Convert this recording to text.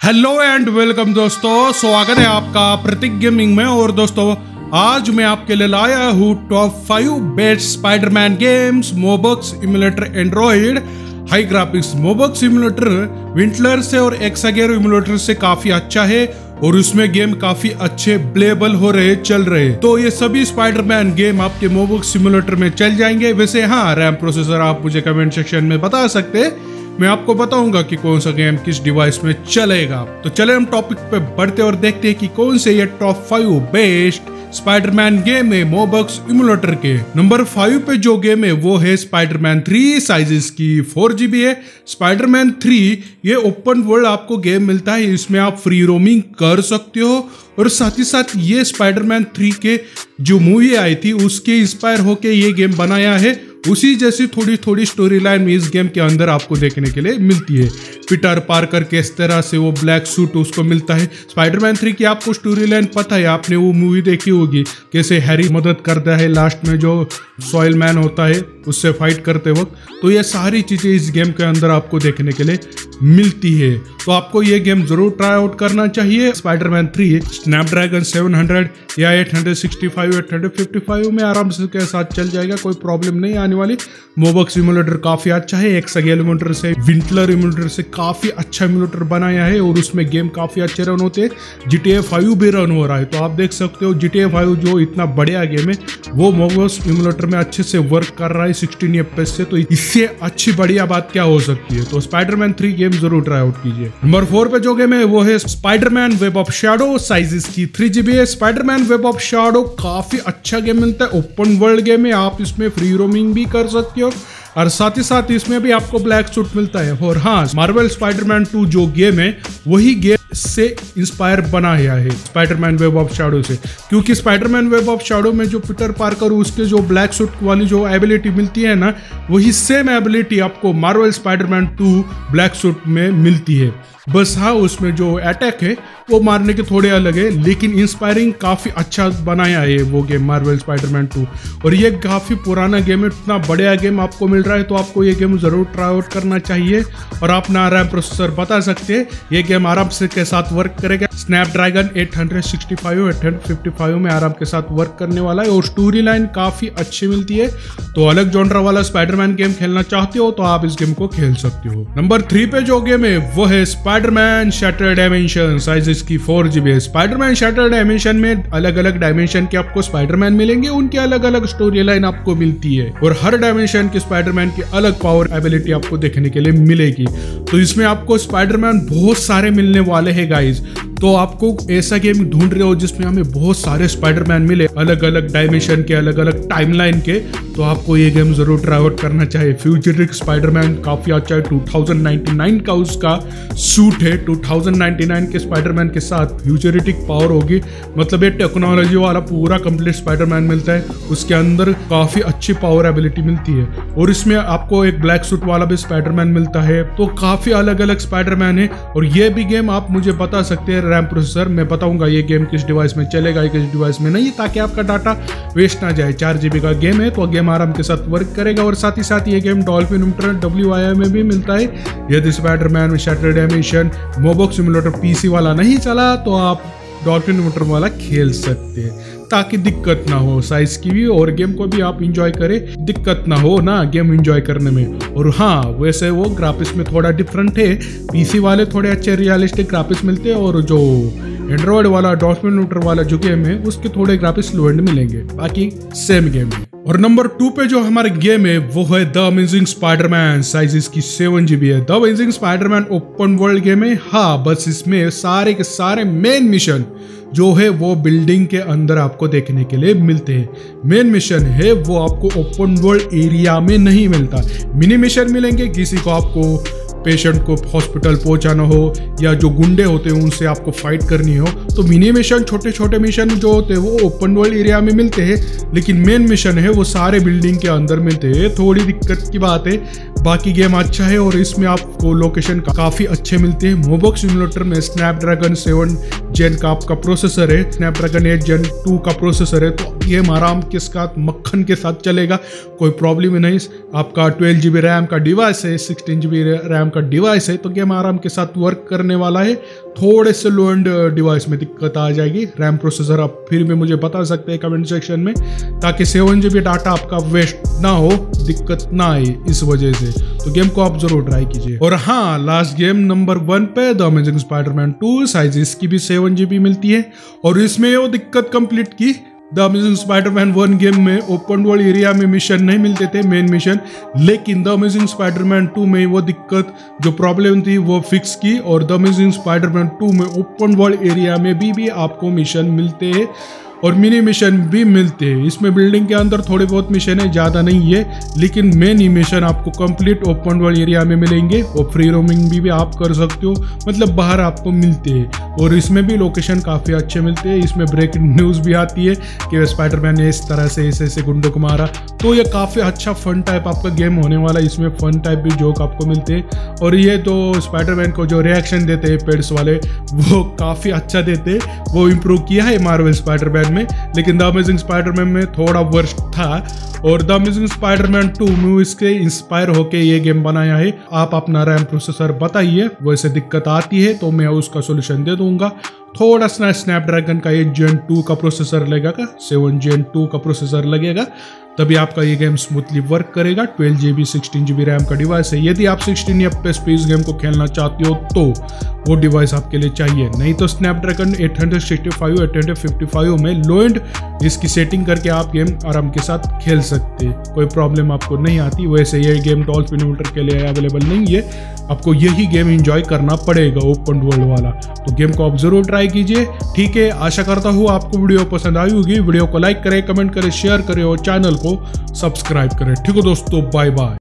Hello and welcome दोस्तों, स्वागत है आपका प्रतीक गेमिंग में। और दोस्तों, आज मैं आपके लिए लाया हूँ top five best Spiderman games Mobox emulator Android high graphics Mobox emulator विंटलर से और एक्सागेरो इमुलेटर से काफ़ी अच्छा है। और उसमें गेम काफ़ी अच्छे प्लेबल हो रहे, चल रहे। तो ये सभी स्पाइडरमैन गेम आपके मोबक्स सिमुलेटर में चल जाएँगे। वैसे हाँ रैम प्रोसेसर आप मुझे कमेंट सेक्शन में बता सकते हैं। मैं आपको बताऊँगा कि कौन सा गेम किस डिवाइस में चलेगा। तो चले हम टॉपिक पे, बढ़ते और देखते हैं कि कौन से ये top five best Spiderman game है मोबक्स इमुलेटर के। नंबर फाइव पे जो गेम है, वो है स्पाइडरमैन थ्री साइजेस की। फोर जीबी है स्पाइडरमैन थ्री ये ओपन वर्ल्ड आपको गेम मिलता है, इसमें आप फ्री रोमिंग कर सकते हो। और साथ ही साथ ये स्पाइडरमैन थ्री के जो मूवी आई थी, उसके इंस्पायर होके ये गेम बनाया है। उसी जैसी थोड़ी थोड़ी स्टोरी लाइन इस गेम के अंदर आपको देखने के लिए मिलती है। पीटर पार्कर किस तरह से वो ब्लैक सूट उसको मिलता है? स्पाइडरमैन थ्री की आपको स्टोरी लाइन पता है, आपने वो मूवी देखी होगी। कैसे हैरी मदद करता है लास्ट में जो सॉयल मैन होता है, उससे फाइट करते वक्त। तो ये सारी चीज़ें इस गेम के अंदर आपको देखने के लिए मिलती है। तो आपको ये गेम ज़रूर ट्राई आउट करना चाहिए। स्पाइडरमैन थ्री स्नैपड्रैगन 700 या 865 855 में आराम से के साथ चल जाएगा, कोई प्रॉब्लम नहीं आने वाली। मोबक सिमुलेटर काफ़ी अच्छा है। एक इमुलेटर से विंटलर इमुलेटर से काफ़ी अच्छा इमुलेटर बनाया है और उसमें गेम काफ़ी अच्छे रन होते हैं। जीटीए फाइव भी रन हो रहा है। तो आप देख सकते हो जीटीए फाइव जो इतना बढ़िया गेम है, वो मोबस इमुलेटर में अच्छे से वर्क कर रहा है सिक्सटीन एफ़ से। तो इससे अच्छी बढ़िया बात क्या हो सकती है? तो स्पाइडरमैन थ्री गेम ज़रूर ट्राई आउट कीजिए। नंबर फोर पे जो गेम है, वो है Spiderman web of shadow size की थ्री जीबी है। स्पाइडरमैन वेब ऑफ़ शेडो काफ़ी अच्छा गेम मिलता है। ओपन वर्ल्ड गेम है, आप इसमें फ्री रोमिंग भी कर सकते हो। और साथ ही साथ इसमें भी आपको ब्लैक सूट मिलता है। और हाँ मार्वल स्पाइडरमैन टू जो गेम है, वही गेम से इंस्पायर बना गया है स्पाइडरमैन वेब ऑफ़ शाडो से। क्योंकि स्पाइडरमैन वेब ऑफ़ शाडो में जो पीटर पार्कर उसके जो ब्लैक सूट वाली जो एबिलिटी मिलती है ना, वही सेम एबिलिटी आपको Marvel Spiderman two black suit में मिलती है। बस हाँ उसमें जो अटैक है, वो मारने के थोड़े अलग है, लेकिन इंस्पायरिंग काफ़ी अच्छा बनाया है वो गेम मार्वल स्पाइडरमैन टू और ये काफ़ी पुराना गेम है, इतना बढ़िया गेम आपको मिल रहा है तो आपको ये गेम ज़रूर ट्राई आउट करना चाहिए। और आप ना रैम प्रोसेसर, बता सकते हैं, ये गेम आराम से के साथ वर्क करेगा। स्नैपड्रैगन 865 855 में आराम के साथ वर्क करने वाला है और स्टोरी लाइन काफ़ी अच्छी मिलती है। तो अलग जॉनरा वाला स्पाइडरमैन गेम खेलना चाहते हो तो आप इस गेम को खेल सकते हो। नंबर थ्री पे जो गेम है, वो है स्पाइडरमैन शटर डायमेंशन साइज़ की four GB Spiderman shattered dimension में अलग अलग डायमेंशन के आपको स्पाइडरमैन मिलेंगे। उनकी अलग अलग स्टोरी लाइन आपको मिलती है। और हर डायमेंशन के स्पाइडरमैन की अलग पावर एबिलिटी आपको देखने के लिए मिलेगी। तो इसमें आपको स्पाइडरमैन बहुत सारे मिलने वाले हैं गाइज़ तो आपको ऐसा गेम ढूंढ रहे हो जिसमें हमें बहुत सारे स्पाइडरमैन मिले अलग अलग डायमेंशन के अलग अलग टाइमलाइन के तो आपको ये गेम ज़रूर ट्राई आउट करना चाहिए। फ्यूचरिक स्पाइडरमैन काफ़ी अच्छा है 2099 का उसका सूट है। 2099 के स्पाइडरमैन के साथ फ्यूचरिटिक पावर होगी। मतलब ये टेक्नोलॉजी वाला पूरा कंप्लीट स्पाइडरमैन मिलता है। उसके अंदर काफ़ी अच्छी पावर एबिलिटी मिलती है। और इसमें आपको एक ब्लैक सूट वाला भी स्पाइडरमैन मिलता है। तो काफ़ी अलग अलग स्पाइडरमैन है। और ये भी गेम आप मुझे बता सकते हैं रैम प्रोसेसर, मैं बताऊँगा ये गेम किस डिवाइस में चलेगा, किस डिवाइस में नहीं ताकि आपका डाटा वेस्ट ना जाए। चार जीबी का गेम है तो गेम आराम के साथ वर्क करेगा और साथ ही साथ ये game Dolphin internet W I में भी मिलता है। यदि Spiderman shattered dimension Mobox simulator PC वाला नहीं चला तो आप डॉल्फिन मोटर वाला खेल सकते हैं। ताकि दिक्कत ना हो साइज़ की भी, और गेम को भी आप इंजॉय करें। दिक्कत ना हो ना गेम इंजॉय करने में। और हाँ वैसे वो ग्राफिक्स में थोड़ा डिफरेंट है। पीसी वाले थोड़े अच्छे रियलिस्टिक ग्राफिक्स मिलते हैं, और जो एंड्रॉयड वाला, डॉल्फिन मोटर वाला जो गेम है, उसके थोड़े ग्राफिक्स लो एंड मिलेंगे। बाकी सेम गेम है। और नंबर टू पे जो हमारे गेम है, वो है द अमेजिंग स्पाइडरमैन साइज़ इसकी सेवन जीबी है। The amazing Spiderman open world game है। हाँ बस इसमें सारे के सारे मेन मिशन जो है, वो बिल्डिंग के अंदर आपको देखने के लिए मिलते हैं। मेन मिशन है, वो आपको ओपन वर्ल्ड एरिया में नहीं मिलता। मिनी मिशन मिलेंगे, किसी को आपको पेशेंट को हॉस्पिटल पहुंचाना हो या जो गुंडे होते हैं, उनसे आपको फाइट करनी हो तो मिनी मिशन छोटे छोटे मिशन जो होते हैं, वो ओपन वर्ल्ड एरिया में मिलते हैं, लेकिन मेन मिशन है, वो सारे बिल्डिंग के अंदर मिलते हैं। थोड़ी दिक्कत की बात है, बाकी गेम अच्छा है और इसमें आपको लोकेशन काफ़ी अच्छे मिलते हैं। मोबॉक्स सिमुलेटर में स्नैपड्रैगन सेवन जेन का आपका प्रोसेसर है स्नैपड्रैगन एट जेन टू का प्रोसेसर है तो गेम आराम के साथ, मक्खन के साथ चलेगा, कोई प्रॉब्लम ही नहीं। आपका ट्वेल्व जी रैम का डिवाइस है सिक्सटीन जी रैम का डिवाइस है तो गेम आराम के साथ वर्क करने वाला है। थोड़े से लो एंड डिवाइस में दिक्कत आ जाएगी। रैम प्रोसेसर आप फिर भी मुझे बता सकते हैं कमेंट सेक्शन में, ताकि सेवन जी डाटा आपका वेस्ट ना हो, दिक्कत ना आए इस वजह से। तो गेम को आप ज़रूर ट्राई कीजिए। और हाँ लास्ट गेम नंबर वन पे the amazing Spiderman two size इसकी भी सेवन जीबी मिलती है। और इसमें वो दिक्कत कंप्लीट की। The amazing Spiderman one game में ओपन वर्ल्ड एरिया में मिशन नहीं मिलते थे मेन मिशन लेकिन द अमेजिंग स्पाइडरमैन टू में वो दिक्कत जो प्रॉब्लम थी वो फिक्स की। और द अमेजिंग स्पाइडरमैन टू में ओपन वर्ल्ड एरिया में भी, भी आपको मिशन मिलते हैं। और मिनी मिशन भी मिलते हैं। इसमें बिल्डिंग के अंदर थोड़े बहुत मिशन है ज़्यादा नहीं है। लेकिन मेन मिशन आपको कंप्लीट ओपन वर्ल्ड एरिया में मिलेंगे। और फ्री रोमिंग भी, भी आप कर सकते हो। मतलब बाहर आपको मिलते हैं। और इसमें भी लोकेशन काफ़ी अच्छे मिलते हैं। इसमें ब्रेकिंग न्यूज़ भी आती है कि स्पाइडरमैन ने इस तरह से ऐसे ऐसे गुंडों को मारा। तो ये काफ़ी अच्छा फन टाइप आपका गेम होने वाला है। इसमें फन टाइप भी जोक आपको मिलते हैं। और ये तो स्पाइडरमैन को जो रिएक्शन देते हैं पेड्स वाले, वो काफ़ी अच्छा देते वो इम्प्रूव किया है मार्वल स्पाइडरमैन में। लेकिन द अमेजिंग स्पाइडरमैन में थोड़ा वर्ष था। और द अमेजिंग स्पाइडरमैन टू में इसके इंस्पायर होके ये गेम बनाया है। आप अपना रैम प्रोसेसर बताइए, वैसे दिक्कत आती है तो मैं उसका सोल्यूशन दे दूँगा। थोड़ा सा स्नैपड्रैगन का ये जेन टू का प्रोसेसर लगेगा सेवन जेन टू का प्रोसेसर लगेगा, तभी आपका ये गेम स्मूथली वर्क करेगा। Twelve G B sixteen G B RAM का डिवाइस है। यदि आप सिक्सटीन एफ़ पे इस गेम को खेलना चाहते हो तो वो डिवाइस आपके लिए चाहिए। नहीं तो स्नैपड्रैगन 865 855 में लो एंड इसकी सेटिंग करके आप गेम आराम के साथ खेल सकते। हैं कोई प्रॉब्लम आपको नहीं आती। वैसे ये गेम टॉल स्पिनोमीटर के लिए अवेलेबल नहीं है। आपको यही गेम इंजॉय करना पड़ेगा ओपन वर्ल्ड वाला। तो गेम को आप ज़रूर ट्राई कीजिए। ठीक है, आशा करता हूँ आपको वीडियो पसंद आई होगी। वीडियो को लाइक करें कमेंट करें शेयर करें और चैनल को सब्सक्राइब करें। ठीक है दोस्तों बाय बाय